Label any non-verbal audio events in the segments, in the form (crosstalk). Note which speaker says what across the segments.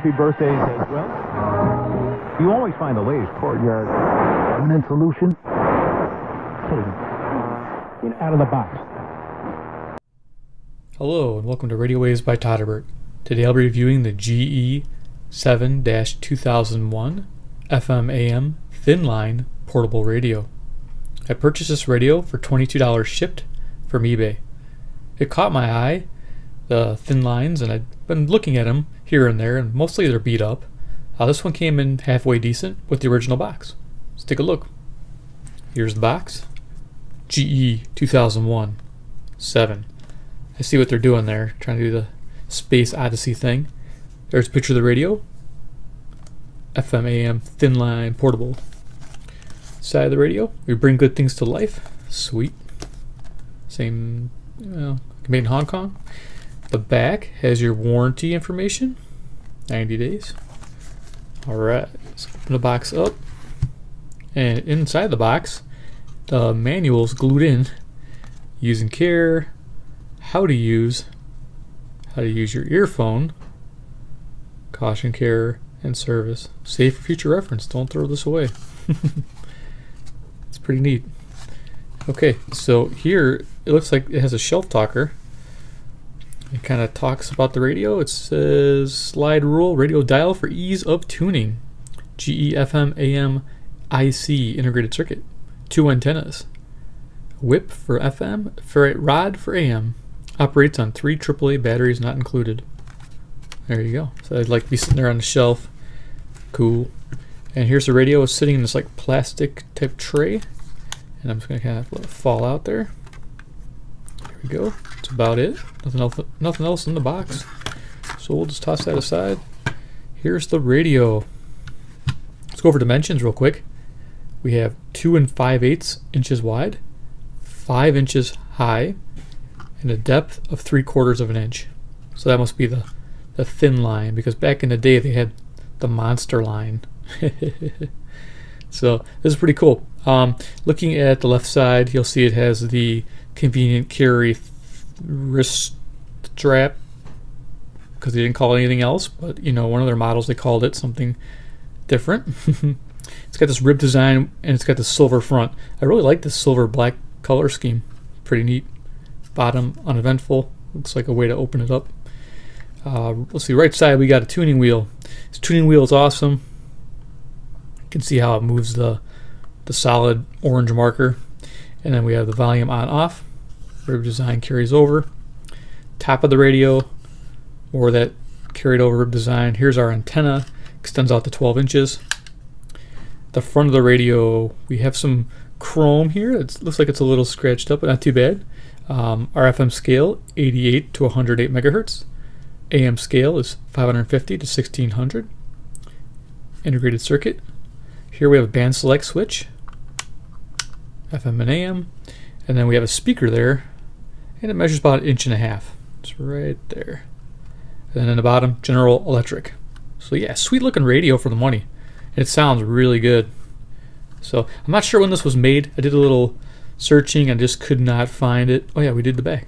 Speaker 1: Happy birthdays as well. You always find the latest courtyard permanent solution. Get out of the box.
Speaker 2: Hello and welcome to Radio Waves by Todderbert. Today I'll be reviewing the GE 7-2001 FM AM thin line portable radio. I purchased this radio for $22 shipped from eBay. It caught my eye, the thin lines, and I'd been looking at them here and there, and mostly they're beat up. Uh, this one came in halfway decent with the original box. Let's take a look. Here's the box. GE 2001 7. I see what they're doing there, trying to do the Space Odyssey thing. There's a picture of the radio. FM AM thin line portable. Side of the radio. We bring good things to life. Sweet. Same, well, made in Hong Kong. The back has your warranty information. 90 days. Alright, let's open the box up. And inside the box, the manual's glued in using care, how to use, how to use your earphone, caution care, and service. Save for future reference. Don't throw this away. (laughs) it's pretty neat. Okay, so here it looks like it has a shelf talker. It kind of talks about the radio. It says slide rule radio dial for ease of tuning. GE FM AM IC integrated circuit. Two antennas. Whip for FM, ferrite rod for AM. Operates on three AAA batteries not included. There you go. So I'd like to be sitting there on the shelf. Cool. And here's the radio. Sitting in this like plastic type tray. And I'm just gonna kind of let it fall out there. We go. That's about it. Nothing else. Nothing else in the box. So we'll just toss that aside. Here's the radio. Let's go over dimensions real quick. We have two and five eighths inches wide, five inches high, and a depth of three quarters of an inch. So that must be the the thin line because back in the day they had the monster line. (laughs) so this is pretty cool. Um, looking at the left side, you'll see it has the convenient carry wrist strap because they didn't call it anything else. But you know, one of their models they called it something different. (laughs) it's got this rib design and it's got the silver front. I really like this silver black color scheme. Pretty neat. Bottom uneventful. Looks like a way to open it up. Uh, let's see, right side we got a tuning wheel. This tuning wheel is awesome. You can see how it moves the the solid orange marker. And then we have the volume on off. Rib design carries over. Top of the radio, or that carried over rib design. Here's our antenna, extends out to 12 inches. The front of the radio, we have some chrome here. It looks like it's a little scratched up, but not too bad. Um, scale, 88 to 108 megahertz. AM scale is 550 to 1600. Integrated circuit. Here we have a band select switch, FM and AM, and then we have a speaker there, and it measures about an inch and a half. It's right there. And then in the bottom, General Electric. So yeah, sweet looking radio for the money. And It sounds really good. So I'm not sure when this was made. I did a little searching. I just could not find it. Oh yeah, we did the back.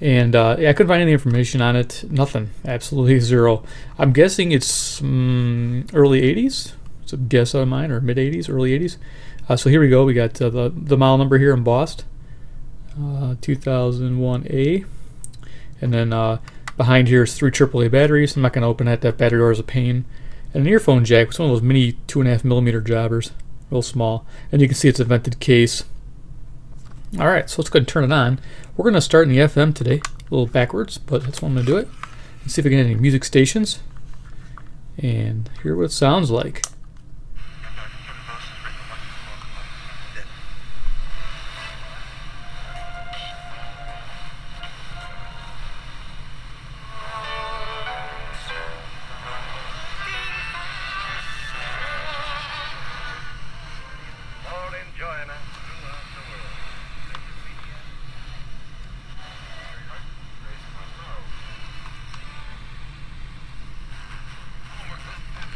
Speaker 2: And uh, yeah, I couldn't find any information on it. Nothing. Absolutely (laughs) zero. I'm guessing it's um, early 80s. It's a guess of mine, or mid 80s, early 80s. Uh, so here we go. We got uh, the, the model number here embossed. Uh, 2001A. And then uh, behind here is three AAA batteries. I'm not going to open that. That battery door is a pain. And an earphone jack. It's one of those mini 2.5 millimeter jobbers. Real small. And you can see it's a vented case. Alright, so let's go ahead and turn it on. We're going to start in the FM today. A little backwards, but that's one I'm going to do it. Let's see if we can get any music stations. And hear what it sounds like.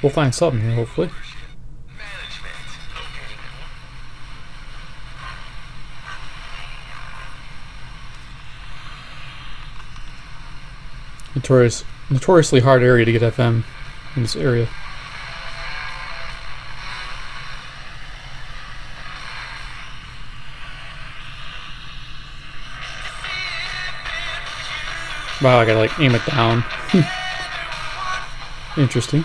Speaker 2: We'll find something here, hopefully. Notorious, notoriously hard area to get FM in this area. Wow, I gotta like aim it down. (laughs) Interesting.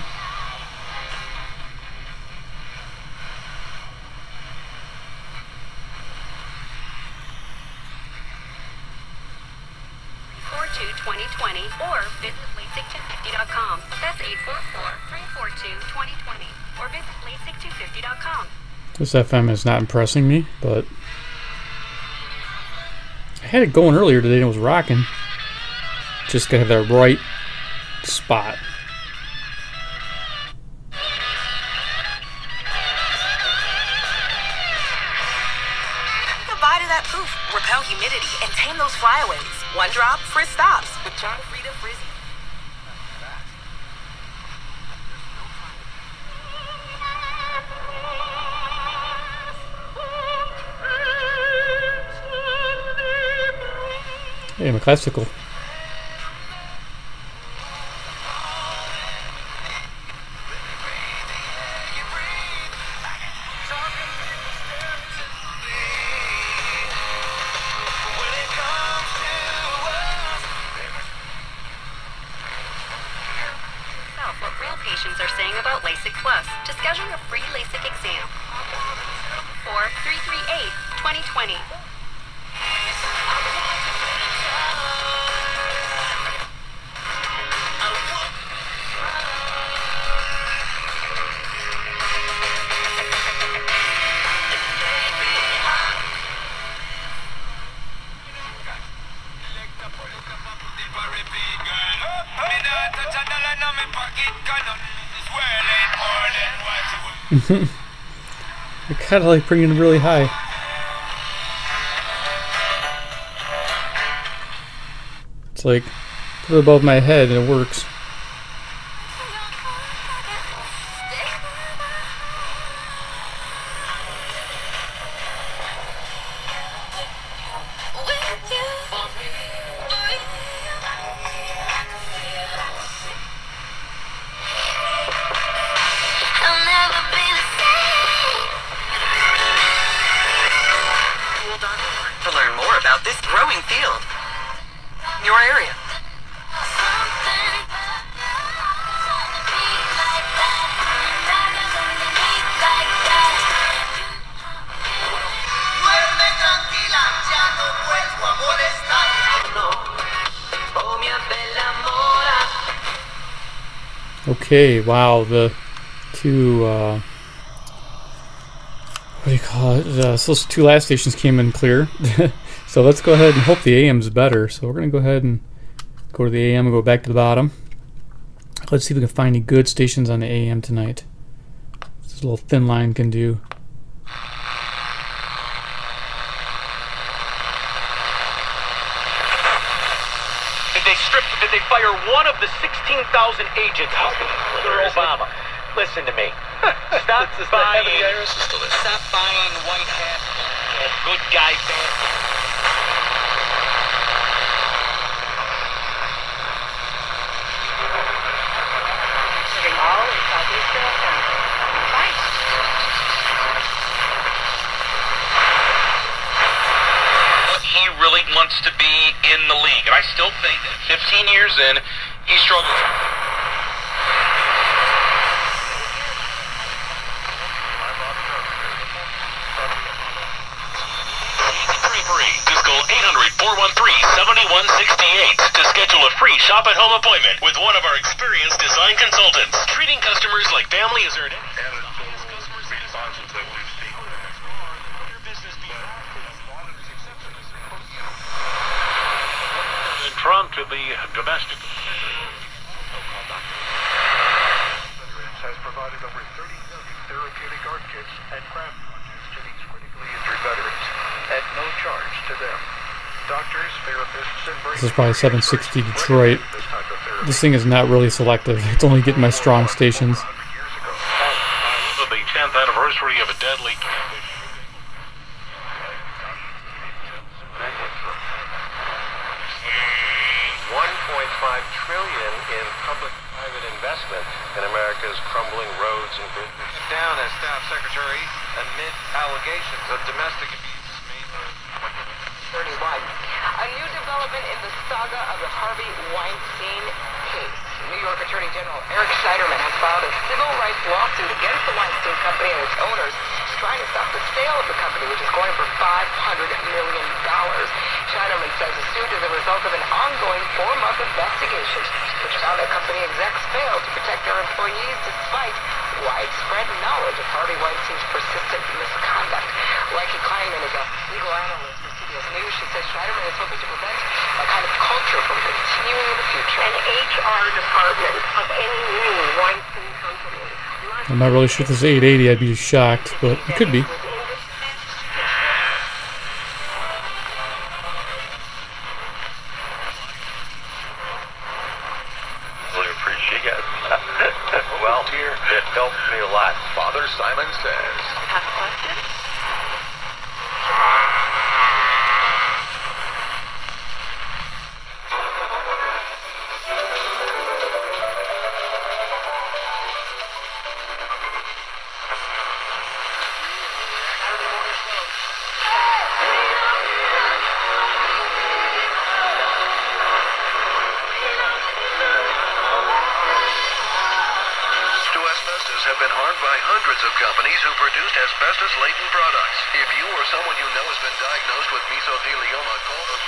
Speaker 2: This FM is not impressing me, but I had it going earlier today and it was rocking. Just gotta have that right spot.
Speaker 3: Goodbye to that poof. Repel humidity and tame those flyaways. One drop, frizz stops with John Frieda Frizz Ease.
Speaker 2: Hey, I'm a classical. (laughs) I kinda like bringing it really high. It's like put it above my head and it works. Okay, wow, the two uh what do you call it? Uh, so those two last stations came in clear. (laughs) so let's go ahead and hope the AM's better. So we're gonna go ahead and go to the AM and go back to the bottom. Let's see if we can find any good stations on the AM tonight. This little thin line can do.
Speaker 4: Did they strip? Did they fire one of the 16,000 agents? Mr. Obama, listen to me. (laughs) Stop buying. Stop buying white hat and good guy fans.
Speaker 3: Serving all in Southeastern Wisconsin.
Speaker 5: What he really wants to be in the league. And I still think that 15 years in, he struggles. Free. Just call 800-413-7168 to schedule a free shop-at-home appointment with one of our experienced design consultants. Treating customers like family is there any...
Speaker 1: In front of the domestic.
Speaker 6: At no charge to them. Doctors, therapists, and
Speaker 2: This is probably 760 Detroit.
Speaker 6: this type of therapy
Speaker 2: This thing is not really selective. It's only getting my strong stations.
Speaker 6: 100 years ago.
Speaker 1: The 10th anniversary of a deadly.
Speaker 6: 1.5 trillion in public-private
Speaker 7: investment in America's crumbling roads and bridges.
Speaker 8: Down as staff secretary amid allegations of domestic abuse made
Speaker 3: 31. A new development in the saga of the Harvey Weinstein case. New York Attorney General Eric Schneiderman has filed a civil rights lawsuit against the Weinstein Company and its owners, trying to stop the sale of the company, which is going for $500 million. Schneiderman says the suit is a result of an ongoing four-month investigation, which found that company execs failed to protect their employees despite widespread knowledge of Harvey Weinstein's persistent misconduct. Rikki Klieman is a legal analyst for CBS News. She says Schneiderman is hoping to prevent a kind of culture from continuing in the future.
Speaker 9: An HR department of any new Weinstein company.
Speaker 2: I'm not really sure if this is 880. I'd be shocked, but it could be.
Speaker 10: By hundreds of companies who produced asbestos-laden products. If you or someone you know has been diagnosed with mesothelioma, call the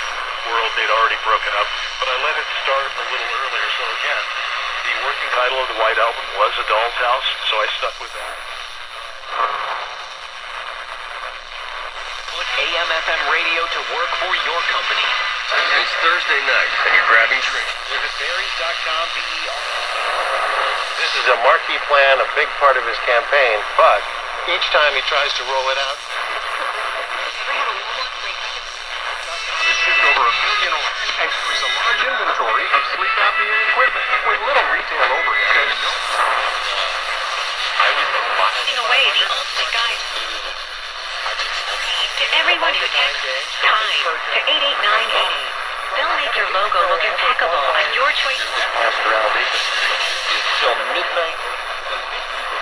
Speaker 7: World they'd already broken up, but I let it start a little earlier. So again, the working title of the White Album was A Doll's House, so I stuck with that.
Speaker 4: Put AM FM radio to work for your company.
Speaker 10: It's Thursday night, and you're grabbing drinks.
Speaker 4: Visit berries.com, B-E-R.
Speaker 7: This is a marquee plan, a big part of his campaign, but each time he tries to roll it out,
Speaker 6: Is shipped over a billion orders and carries a large inventory of sleep apnea equipment with little retail overhead and no
Speaker 11: In a way, the ultimate guide. To everyone who texts time to 88980, they'll make your logo look impeccable and your choice.
Speaker 8: Till midnight.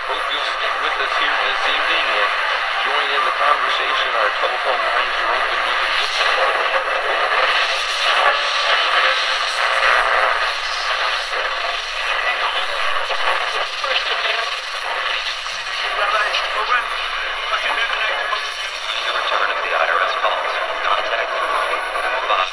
Speaker 8: Hope you'll stick with us here this evening and join in the conversation. Our telephone lines are open. You can just
Speaker 4: The return of the IRS calls. Contact Bob.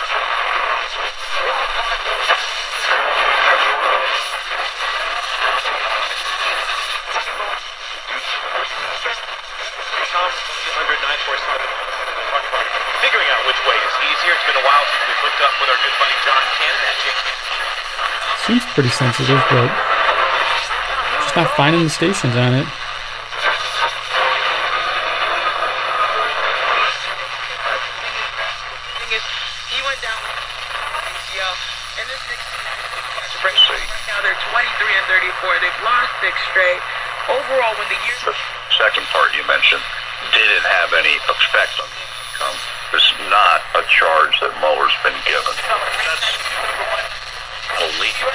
Speaker 5: Figuring out which way is easier. It's been a while since we've hooked up with our good buddy John Cannon at James.
Speaker 2: Seems pretty sensitive, but just not finding the stations on it.
Speaker 3: thing he went down with ACL, and this next spring, now they're 23 and 34. They've lost six straight. Overall, when the year
Speaker 12: The second part you mentioned didn't have any effect on the income. It's not a charge that Mueller's been given. That's illegal.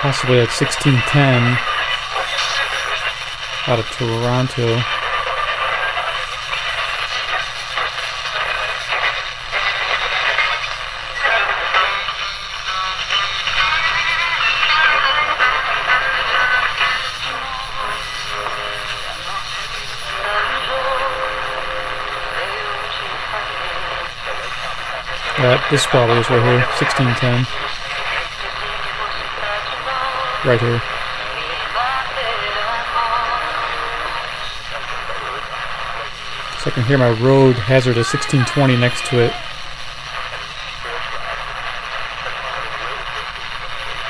Speaker 2: Possibly at 1610 out of Toronto. That this probably is right here, 1610. Right here. So I can hear my road hazard is 1620 next to it.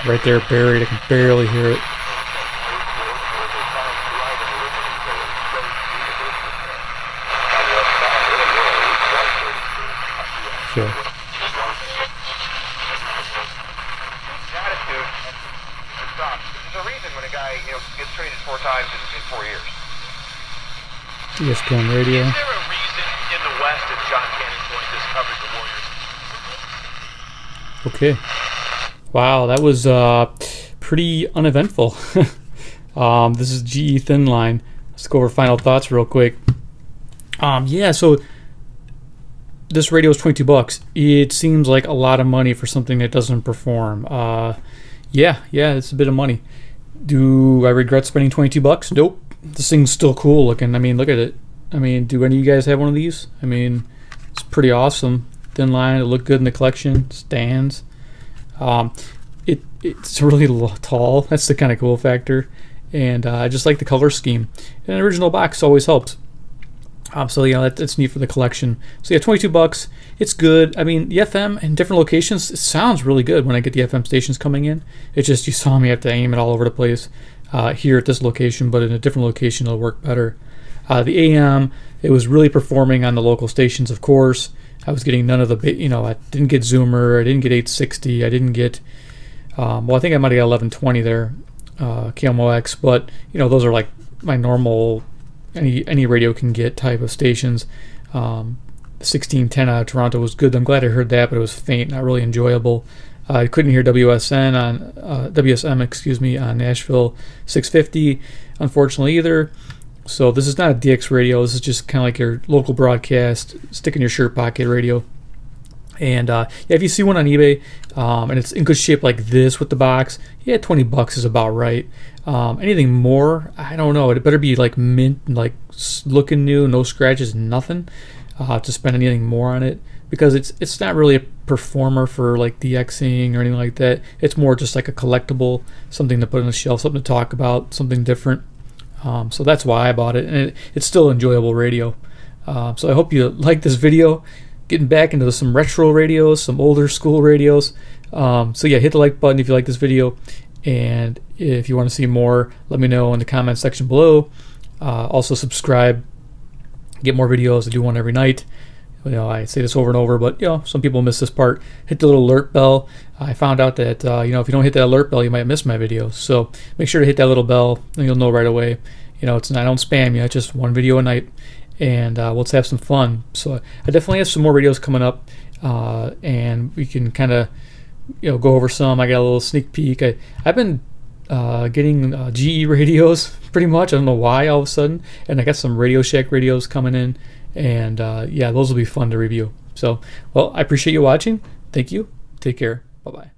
Speaker 2: Right there, buried. I can barely hear it. Sure.
Speaker 13: there's a reason when a guy you know gets traded four times in, in four years.
Speaker 2: ESPN Radio.
Speaker 4: Is there a reason in the West that John Canning Point has covered the Warriors?
Speaker 2: Okay. Wow, that was uh, pretty uneventful. (laughs) um, this is GE Thin Line. Let's go over final thoughts real quick. Um, yeah, so this radio is 22 bucks. It seems like a lot of money for something that doesn't perform. Uh, yeah, yeah, it's a bit of money. Do I regret spending 22 bucks? Nope. This thing's still cool looking. I mean, look at it. I mean, do any of you guys have one of these? I mean, it's pretty awesome. Thin line, it looked good in the collection. Stands. Um, it it's really (laughs) tall. That's the kind of cool factor, and uh, I just like the color scheme. An original box always helps. Um, so yeah, that, that's neat for the collection. So yeah, 22 bucks. It's good. I mean, the FM in different locations it sounds really good when I get the FM stations coming in. It's just you saw me have to aim it all over the place uh, here at this location, but in a different location it'll work better. Uh, the AM, it was really performing on the local stations, of course. I was getting none of the, you know, I didn't get Zoomer, I didn't get 860, I didn't get, um, well, I think I might have got 1120 there, uh, KMOX, but, you know, those are like my normal, any any radio can get type of stations. Um, 1610 out of Toronto was good. I'm glad I heard that, but it was faint, not really enjoyable. Uh, I couldn't hear WSN on uh, WSM, excuse me, on Nashville 650, unfortunately either. So this is not a DX radio. This is just kind of like your local broadcast, stick in your shirt pocket radio. And uh, yeah, if you see one on eBay um, and it's in good shape like this with the box, yeah, 20 bucks is about right. Um, anything more, I don't know. It better be like mint, like looking new, no scratches, nothing uh, to spend anything more on it because it's it's not really a performer for like DXing or anything like that. It's more just like a collectible, something to put on the shelf, something to talk about, something different. Um, so that's why I bought it, and it, it's still enjoyable radio. Uh, so I hope you like this video. Getting back into some retro radios, some older school radios. Um, so yeah, hit the like button if you like this video, and if you want to see more, let me know in the comment section below. Uh, also subscribe. Get more videos. I do one every night. You know, I say this over and over, but you know, some people miss this part. Hit the little alert bell. I found out that uh, you know if you don't hit that alert bell, you might miss my videos. So make sure to hit that little bell, and you'll know right away. You know, it's I don't spam you. It's just one video a night, and uh, let's have some fun. So I definitely have some more videos coming up, uh, and we can kind of you know go over some. I got a little sneak peek. I I've been uh, getting uh, GE (laughs) radios pretty much. I don't know why all of a sudden, and I got some Radio Shack radios coming in and uh, yeah, those will be fun to review. So, well, I appreciate you watching. Thank you. Take care. Bye bye.